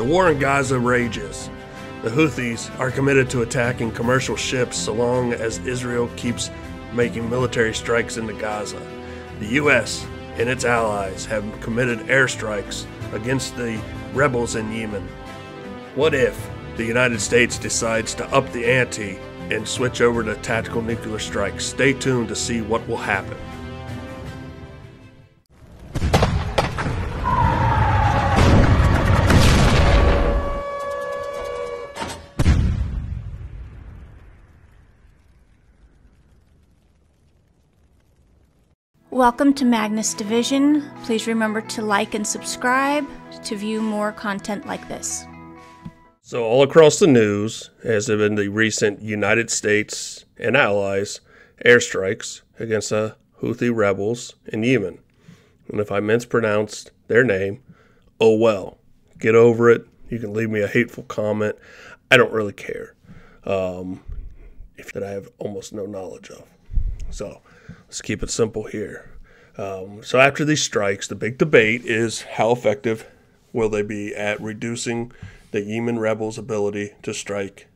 The war in Gaza rages. The Houthis are committed to attacking commercial ships so long as Israel keeps making military strikes into Gaza. The U.S. and its allies have committed airstrikes against the rebels in Yemen. What if the United States decides to up the ante and switch over to tactical nuclear strikes? Stay tuned to see what will happen. Welcome to Magnus Division. Please remember to like and subscribe to view more content like this. So, all across the news has been the recent United States and allies airstrikes against the Houthi rebels in Yemen. And if I mispronounced their name, oh well. Get over it. You can leave me a hateful comment. I don't really care. Um, if that I have almost no knowledge of. So, let's keep it simple here. Um, so after these strikes, the big debate is how effective will they be at reducing the Yemen rebels' ability to strike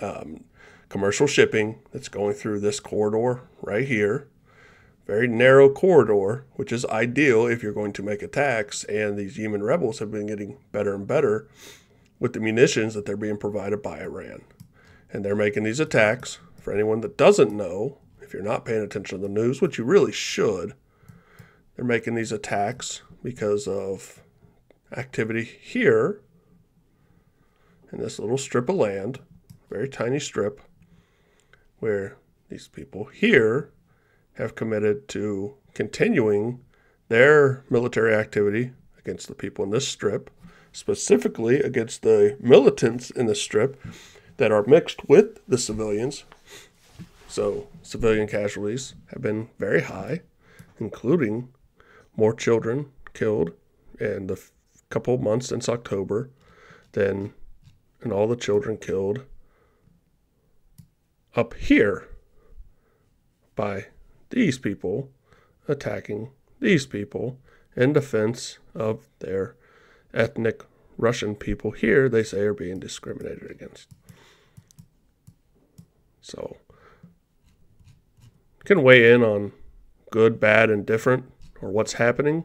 um, commercial shipping that's going through this corridor right here. Very narrow corridor, which is ideal if you're going to make attacks. And these Yemen rebels have been getting better and better with the munitions that they're being provided by Iran. And they're making these attacks. For anyone that doesn't know, if you're not paying attention to the news, which you really should, they're making these attacks because of activity here in this little strip of land, very tiny strip, where these people here have committed to continuing their military activity against the people in this strip, specifically against the militants in the strip that are mixed with the civilians. So, civilian casualties have been very high, including more children killed in the couple of months since October than and all the children killed up here by these people attacking these people in defense of their ethnic Russian people here they say are being discriminated against. So can weigh in on good, bad, and different or what's happening.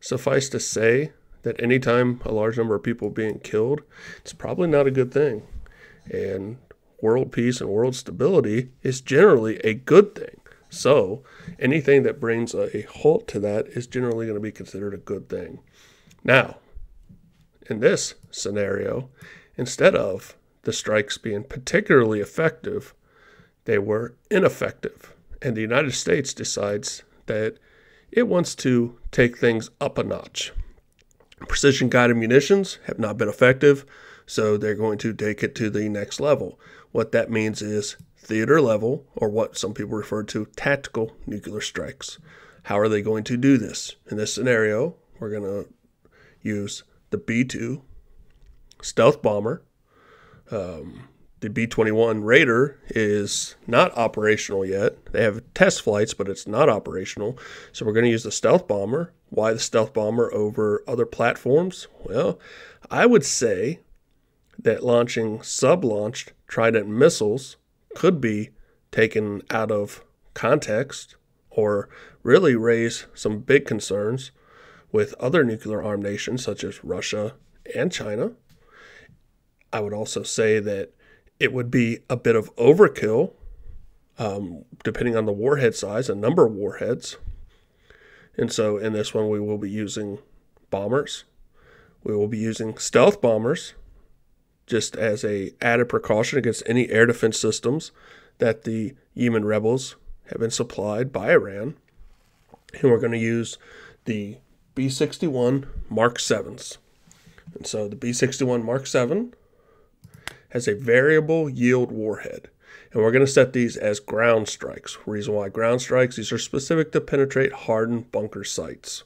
Suffice to say that anytime a large number of people being killed, it's probably not a good thing. And world peace and world stability is generally a good thing. So anything that brings a halt to that is generally going to be considered a good thing. Now, in this scenario, instead of the strikes being particularly effective, they were ineffective. And the United States decides that it wants to take things up a notch. Precision guided munitions have not been effective, so they're going to take it to the next level. What that means is theater level, or what some people refer to tactical nuclear strikes. How are they going to do this? In this scenario, we're going to use the B 2 stealth bomber. Um, the B 21 Raider is not operational yet. They have test flights, but it's not operational. So we're going to use the stealth bomber. Why the stealth bomber over other platforms? Well, I would say that launching sub launched Trident missiles could be taken out of context or really raise some big concerns with other nuclear armed nations such as Russia and China. I would also say that it would be a bit of overkill, um, depending on the warhead size and number of warheads. And so in this one, we will be using bombers. We will be using stealth bombers just as a added precaution against any air defense systems that the Yemen rebels have been supplied by Iran. And we're going to use the B 61 Mark 7s. And so the B 61 Mark 7 has a variable yield warhead. And we're going to set these as ground strikes. Reason why ground strikes, these are specific to penetrate hardened bunker sites.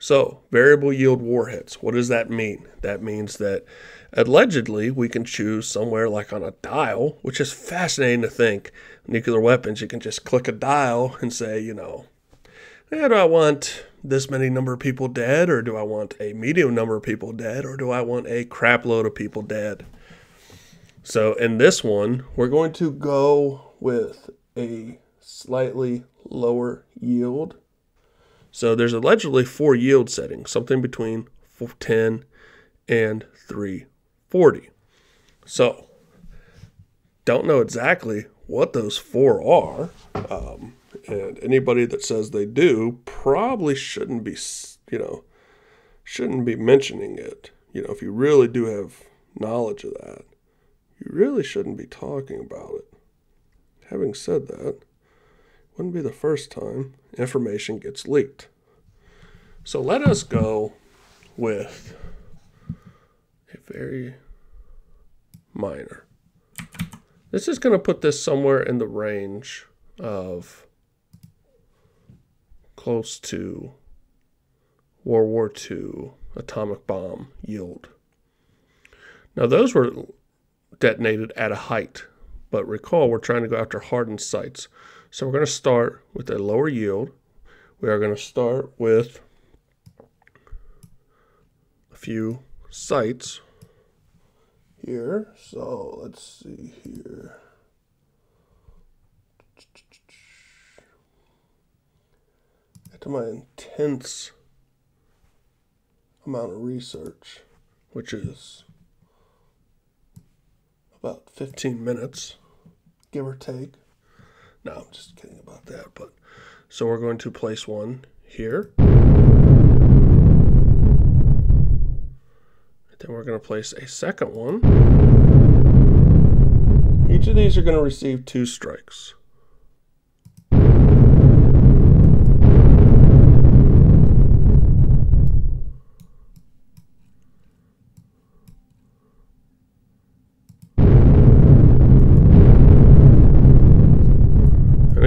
So, variable yield warheads, what does that mean? That means that allegedly we can choose somewhere like on a dial, which is fascinating to think. Nuclear weapons, you can just click a dial and say, you know, yeah, do I want this many number of people dead, or do I want a medium number of people dead, or do I want a crap load of people dead? So in this one, we're going to go with a slightly lower yield. So there's allegedly four yield settings, something between 10 and 340. So don't know exactly what those four are. Um, and anybody that says they do probably shouldn't be, you know, shouldn't be mentioning it. You know, if you really do have knowledge of that, you really shouldn't be talking about it. Having said that, wouldn't be the first time information gets leaked. So let us go with a very minor. This is going to put this somewhere in the range of close to World War II atomic bomb yield. Now, those were detonated at a height, but recall we're trying to go after hardened sites. So we're going to start with a lower yield. We are going to start with a few sites here. So let's see here. To my intense amount of research, which is about 15 minutes, give or take. No, I'm just kidding about that. But so we're going to place one here. Then we're going to place a second one. Each of these are going to receive two strikes.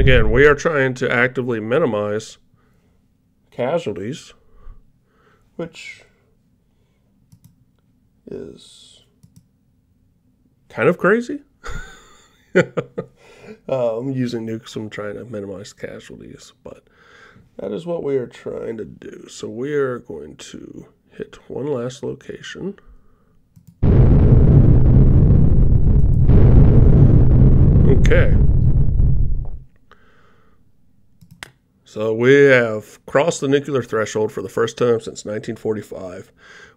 Again, we are trying to actively minimize casualties, which is kind of crazy. um, using nukes, I'm trying to minimize casualties, but that is what we are trying to do. So we are going to hit one last location. Okay. So we have crossed the nuclear threshold for the first time since 1945.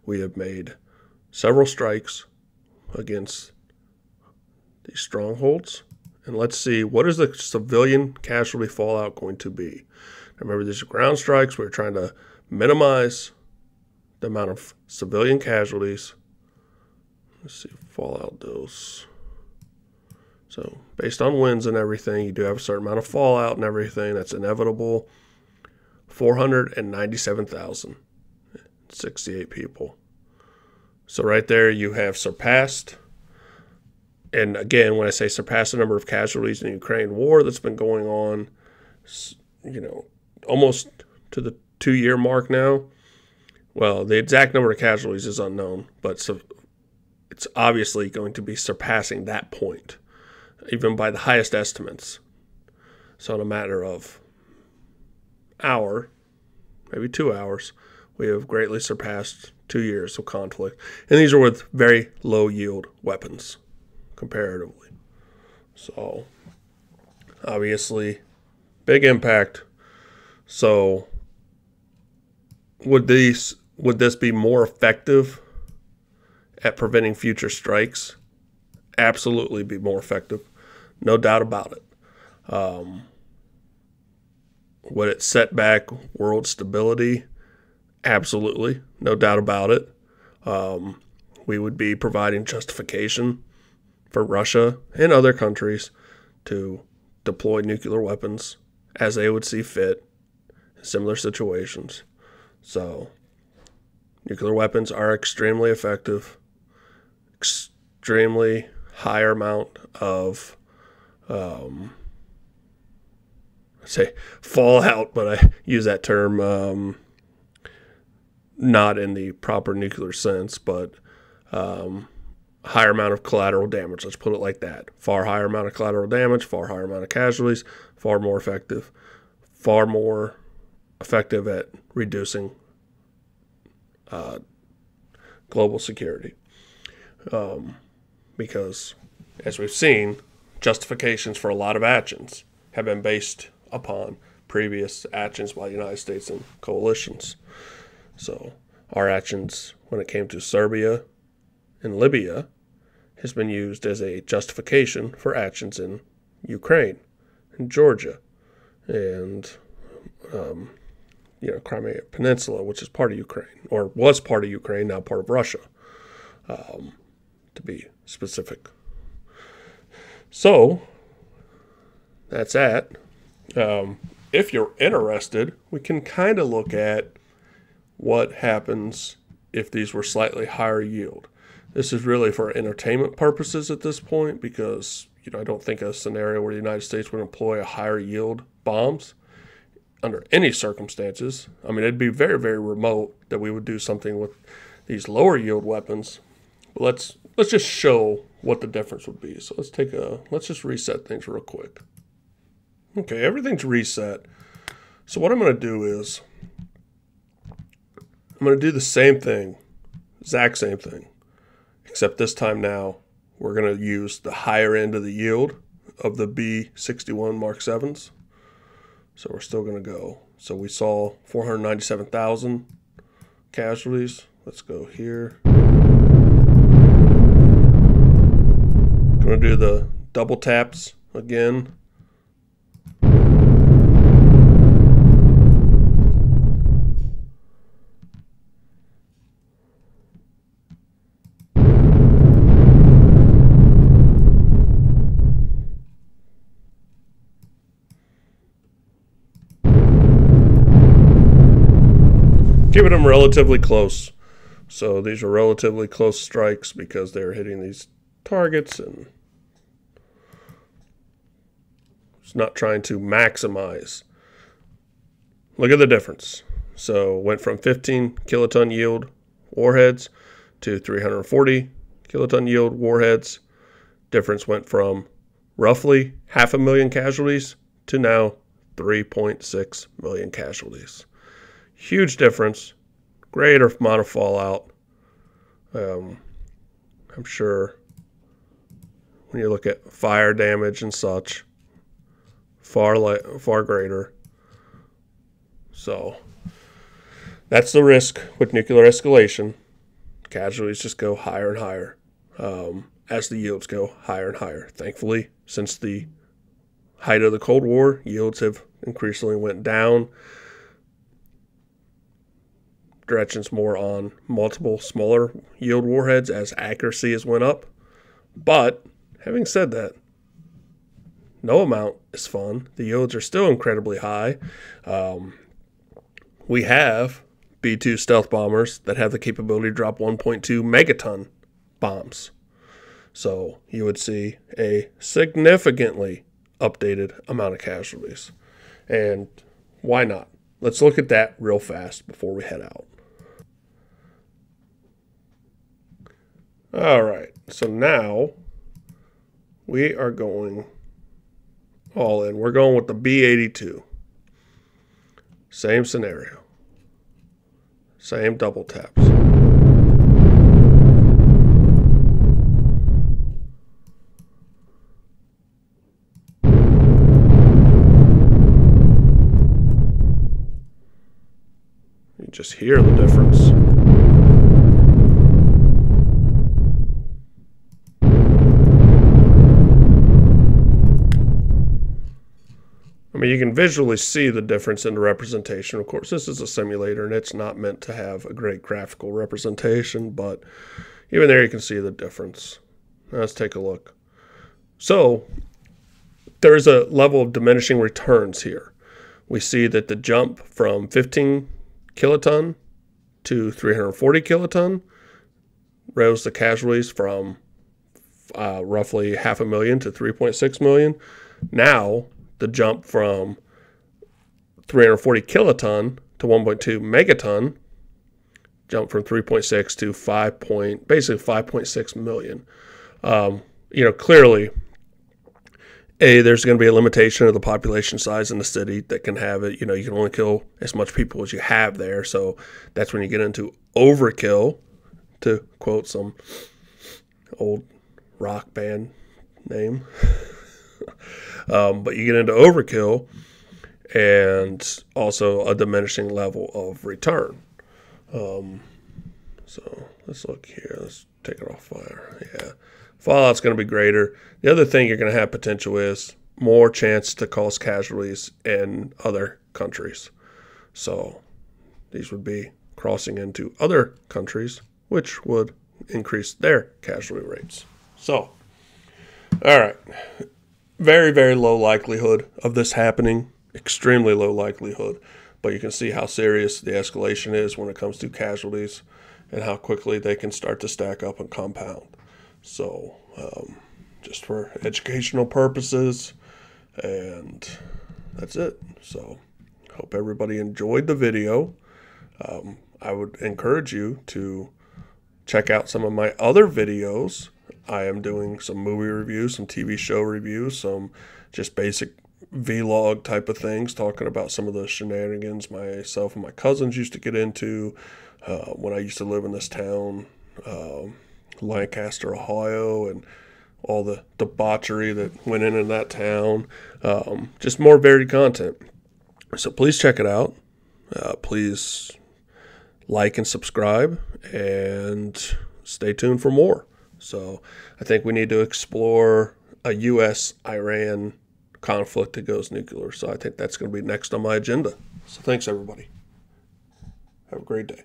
We have made several strikes against these strongholds. And let's see, what is the civilian casualty fallout going to be? Remember, these are ground strikes. We're trying to minimize the amount of civilian casualties. Let's see, fallout dose. So, based on winds and everything, you do have a certain amount of fallout and everything. That's inevitable. 497,068 people. So right there you have surpassed. And again, when I say surpassed the number of casualties in the Ukraine war that's been going on, you know, almost to the two year mark now. Well, the exact number of casualties is unknown, but so it's obviously going to be surpassing that point, even by the highest estimates. So, in a matter of hour, maybe two hours, we have greatly surpassed two years of conflict. And these are with very low yield weapons comparatively. So, obviously, big impact. So, would these would this be more effective at preventing future strikes? Absolutely, be more effective, no doubt about it. Um, would it set back world stability? Absolutely, no doubt about it. Um, we would be providing justification for Russia and other countries to deploy nuclear weapons as they would see fit in similar situations. So, nuclear weapons are extremely effective, extremely higher amount of, um, say fallout, but I use that term. Um, not in the proper nuclear sense, but um, higher amount of collateral damage. Let's put it like that. Far higher amount of collateral damage, far higher amount of casualties, far more effective, far more effective at reducing uh, global security. Um, because, as we've seen, justifications for a lot of actions have been based upon previous actions by the United States and coalitions. So, our actions when it came to Serbia and Libya has been used as a justification for actions in Ukraine and Georgia and um, you know Crimea Peninsula, which is part of Ukraine or was part of Ukraine, now part of Russia, um, to be specific. So that's that. Um, if you're interested, we can kind of look at what happens if these were slightly higher yield. This is really for entertainment purposes at this point because you know I don't think a scenario where the United States would employ a higher yield bombs under any circumstances. I mean, it'd be very very remote that we would do something with these lower yield weapons. But let's let's just show what the difference would be. So let's take a let's just reset things real quick. Okay, everything's reset. So what I'm going to do is I'm going to do the same thing, exact same thing, except this time now we're going to use the higher end of the yield of the B61 Mark 7s. So we're still going to go. So we saw 497,000 casualties. Let's go here. Going to do the double taps again. keeping them relatively close. So these are relatively close strikes because they're hitting these targets and it's not trying to maximize. Look at the difference. So went from 15 kiloton yield warheads to 340 kiloton yield warheads. Difference went from roughly half a million casualties to now 3.6 million casualties. Huge difference. greater amount of fallout. Um, I'm sure you look at fire damage and such, far li- far greater. So that's the risk with nuclear escalation. Casualties just go higher and higher um, as the yields go higher and higher. Thankfully, since the height of the Cold War, yields have increasingly went down directions more on multiple smaller yield warheads as accuracy has went up. But having said that, no amount is fun. The yields are still incredibly high. Um, we have B 2 stealth bombers that have the capability to drop 1.2 megaton bombs. So you would see a significantly updated amount of casualties. And why not? Let's look at that real fast before we head out. All right, so now we are going all in. We're going with the B82. Same scenario. Same double taps. You just hear the difference. I mean, you can visually see the difference in the representation. Of course, this is a simulator and it's not meant to have a great graphical representation, but even there you can see the difference. Let's take a look. So, there's a level of diminishing returns here. We see that the jump from 15 kiloton to 340 kiloton rose the casualties from uh, roughly half a million to 3.6 million. Now, the jump from 340 kiloton to 1.2 megaton jump from 3.6 to 5 point, basically 5.6 million. Um, you know, clearly, a there's going to be a limitation of the population size in the city that can have it. You know, you can only kill as much people as you have there. So that's when you get into overkill, to quote some old rock band name. um, but you get into overkill and also a diminishing level of return. Um, so let's look here. Let's take it off fire. Yeah. Fallout's going to be greater. The other thing you're going to have potential is more chance to cause casualties in other countries. So these would be crossing into other countries, which would increase their casualty rates. So, all right. Very, very low likelihood of this happening. Extremely low likelihood. But you can see how serious the escalation is when it comes to casualties and how quickly they can start to stack up and compound. So, um, just for educational purposes, and that's it. So, hope everybody enjoyed the video. Um, I would encourage you to check out some of my other videos. I am doing some movie reviews, some TV show reviews, some just basic vlog type of things, talking about some of the shenanigans myself and my cousins used to get into uh, when I used to live in this town, uh, Lancaster, Ohio, and all the debauchery that went in in that town. Um, just more varied content. So please check it out. Uh, please like and subscribe and stay tuned for more. So I think we need to explore a U.S. Iran conflict that goes nuclear. So I think that's going to be next on my agenda. So thanks, everybody. Have a great day.